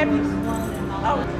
Have you? Oh.